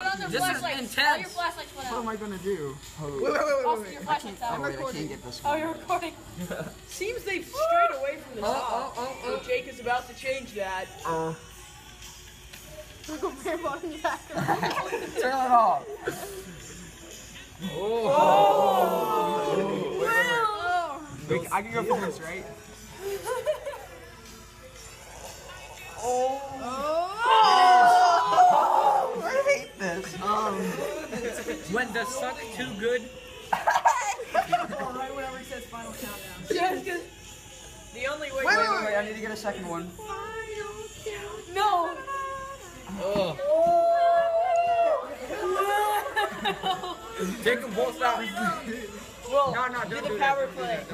This is your intense. flashlights went What am I gonna do? Wait, wait, wait, wait, wait. your wait. flashlights Oh out. wait, I can't get this Oh, one. you're recording. Seems they've strayed away from the Oh, top. oh, oh, So Jake is about to change that. Uh, Uncle Bear bought in the back. turn it off. oh. Wait, wait, wait. Wait, I can go first, right? Oh. I hate this. Um. When the suck too good. right whenever he says final countdown. Yes, because the only way. Wait, wait, wait, wait. I need to get a second one. No. Oh. Take them both out. Well, No, no, do don't the power play.